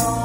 home.